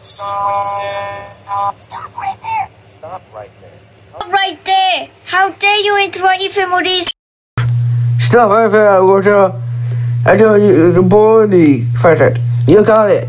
Stop right there. Stop right there. Stop Right there. How dare you interrupt ephemeris? Stop right there, Roger. I uh, told uh, you, the body. First, you got it.